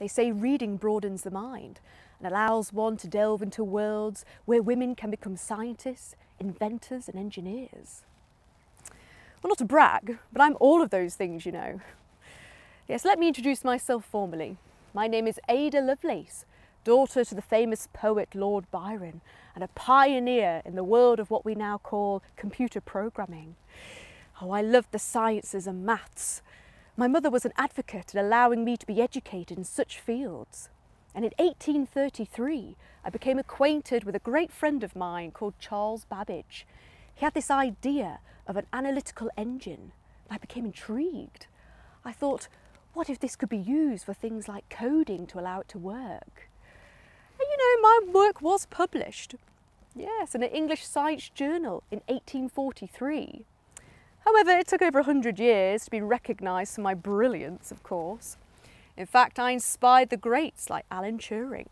They say reading broadens the mind and allows one to delve into worlds where women can become scientists, inventors, and engineers. Well, not to brag, but I'm all of those things, you know. Yes, let me introduce myself formally. My name is Ada Lovelace, daughter to the famous poet Lord Byron and a pioneer in the world of what we now call computer programming. Oh, I loved the sciences and maths. My mother was an advocate in allowing me to be educated in such fields. And in 1833, I became acquainted with a great friend of mine called Charles Babbage. He had this idea of an analytical engine, and I became intrigued. I thought, what if this could be used for things like coding to allow it to work? And you know, my work was published. Yes, in an English science journal in 1843. However, it took over 100 years to be recognised for my brilliance, of course. In fact, I inspired the greats like Alan Turing.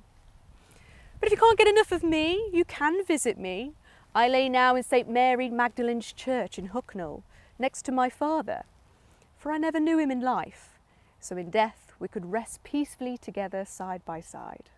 But if you can't get enough of me, you can visit me. I lay now in St Mary Magdalene's Church in Hucknall, next to my father, for I never knew him in life, so in death we could rest peacefully together side by side.